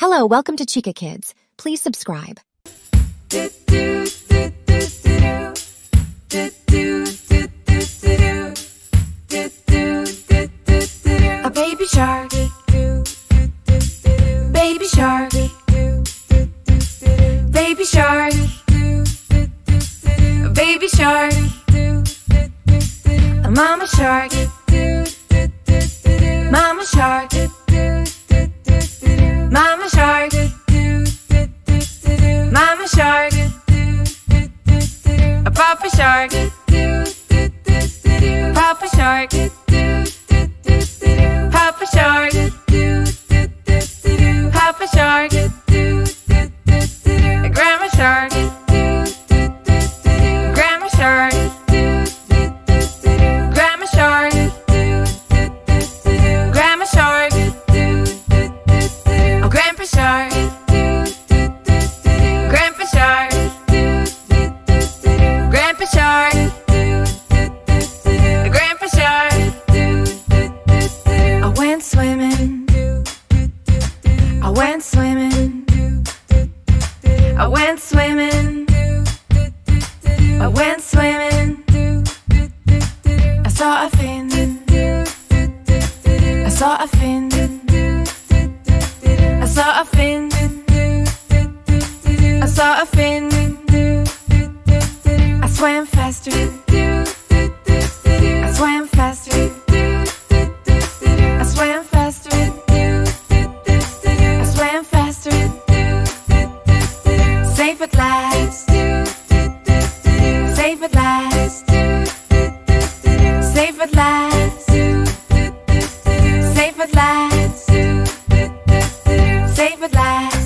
Hello, welcome to Chica Kids. Please subscribe. A baby shark. Baby shark. Baby shark. Baby shark. A mama shark. Mama shark. Papa shark. Papa shark. Grandpa shark. I went swimming. I went swimming. I went swimming. I went swimming. I saw a fin. I saw a fin. I saw a fin. I saw a fin. Swam faster. I swam faster. I swam faster. I swam faster. Safe at last. Safe at last. Safe at last. Safe at last. Safe at last.